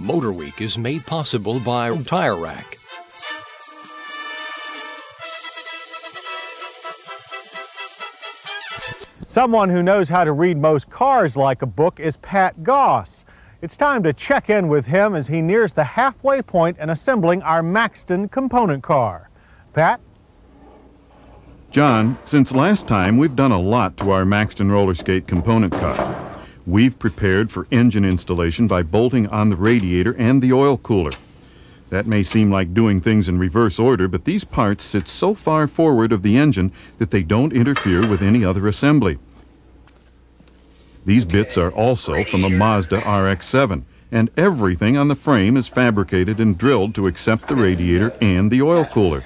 MotorWeek is made possible by Tire Rack. Someone who knows how to read most cars like a book is Pat Goss. It's time to check in with him as he nears the halfway point in assembling our Maxton component car. Pat? John, since last time, we've done a lot to our Maxton Rollerskate component car. We've prepared for engine installation by bolting on the radiator and the oil cooler. That may seem like doing things in reverse order, but these parts sit so far forward of the engine that they don't interfere with any other assembly. These bits are also from a Mazda RX-7, and everything on the frame is fabricated and drilled to accept the radiator and the oil cooler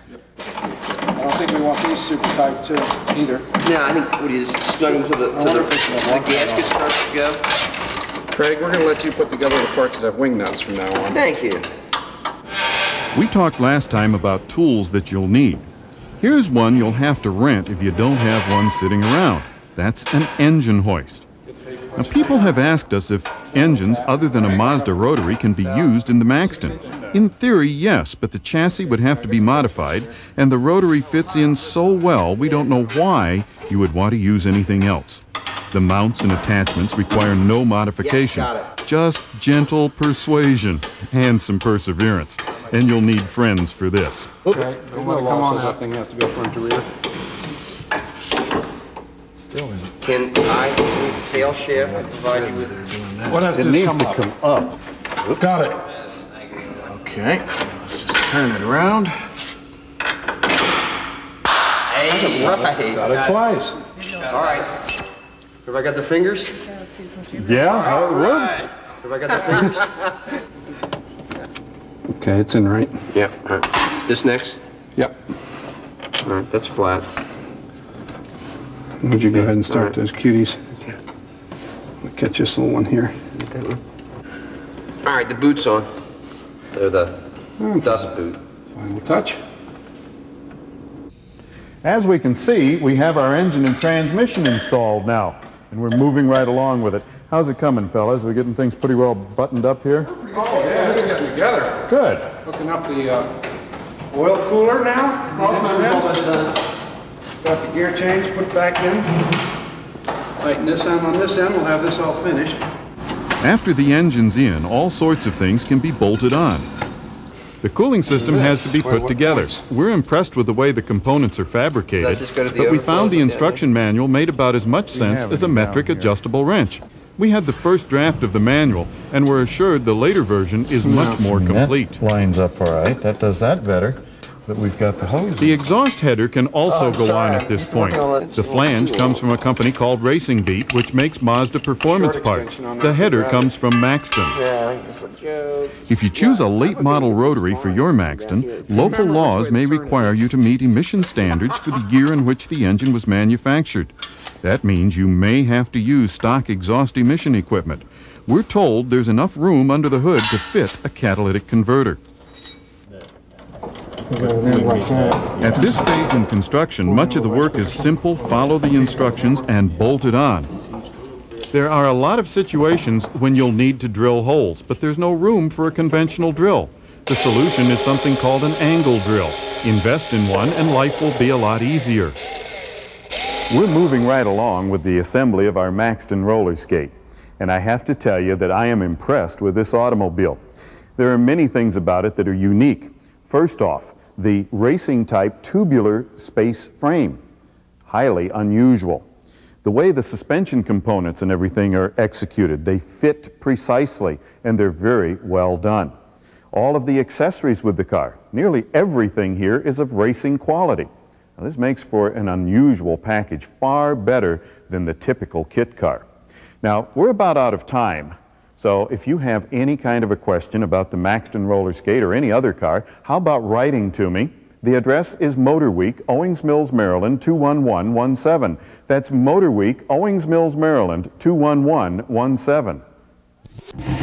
think we want these super tight too, either. Yeah, I think, we just snug them to the, to the, the gasket starts to go? Craig, we're gonna let you put together the parts that have wing nuts from now on. Thank you. We talked last time about tools that you'll need. Here's one you'll have to rent if you don't have one sitting around. That's an engine hoist. Now, people have asked us if engines other than a Mazda rotary can be used in the Maxton. In theory, yes, but the chassis would have to be modified, and the rotary fits in so well we don't know why you would want to use anything else. The mounts and attachments require no modification, yes, just gentle persuasion and some perseverance. And you'll need friends for this. Oh. Okay, come on that thing has to go front to rear. Still isn't. Can I, with sail shaft, provide you with? What has it to needs come to up? come up. Oops. Got it. Okay, let's just turn it around. Hey. Right. Got it twice. All right. Have I got the fingers? Yeah, how it would. Have I got the fingers? Okay, it's in right. Yeah. All right. This next? Yep. All right, that's flat. Would you go ahead and start Right. those cuties? I'll catch this little one here. All right, the boot's on. They're the dust boot. Final touch. As we can see, we have our engine and transmission installed now, and we're moving right along with it. How's it coming, fellas? We're getting things pretty well buttoned up here? Oh, yeah, it's getting together. Good. Hooking up the uh, oil cooler now. Cross my bend. Got the gear change put back in. Tighten this end on this end. We'll have this all finished. After the engine's in, all sorts of things can be bolted on. The cooling system has to be put together. We're impressed with the way the components are fabricated, just go to the but we found the instruction manual made about as much sense as a metric adjustable wrench. We had the first draft of the manual, and were assured the later version is hmm. much more complete. That lines up all right. That does that better. But we've got the hose. The exhaust header can also Oh, go sorry. on at this He's point. working on it. The flange comes from a company called Racing Beat, which makes Mazda performance parts. The header comes from Maxton. Yeah, I think it's a joke. If you choose a late model rotary for your Maxton, local laws may require you to meet emission standards for the year in which the engine was manufactured. That means you may have to use stock exhaust emission equipment. We're told there's enough room under the hood to fit a catalytic converter. At this stage in construction, much of the work is simple, follow the instructions, and bolt it on. There are a lot of situations when you'll need to drill holes, but there's no room for a conventional drill. The solution is something called an angle drill. Invest in one and life will be a lot easier. We're moving right along with the assembly of our Maxton Rollerskate. And I have to tell you that I am impressed with this automobile. There are many things about it that are unique. First off, the racing type tubular space frame. Highly unusual. The way the suspension components and everything are executed, they fit precisely and they're very well done. All of the accessories with the car, nearly everything here is of racing quality. Now, this makes for an unusual package, far better than the typical kit car. Now, we're about out of time, so if you have any kind of a question about the Maxton Rollerskate or any other car, how about writing to me? The address is MotorWeek, Owings Mills, Maryland 21117. That's MotorWeek, Owings Mills, Maryland 21117.